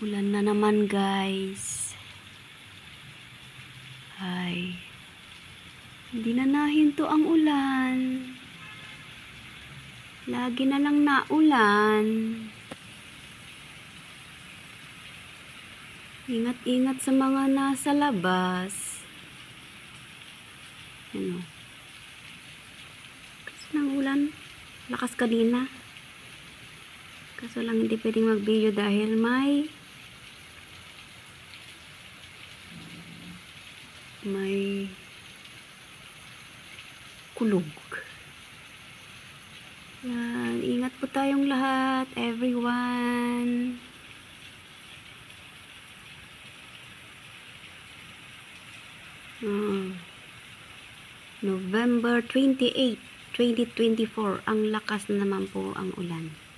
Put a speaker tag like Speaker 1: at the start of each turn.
Speaker 1: Ulan na naman guys. Ay. Hindi na nahinto ang ulan. Lagi na lang naulan. Ingat-ingat sa mga nasa labas. Ano? Kasi ng ulan. Lakas kanina. Kaso lang hindi pwedeng mag-video dahil may may kulog. Yan, ingat po tayong lahat, everyone. Ah. November 28, 2024, ang lakas na naman po ang ulan.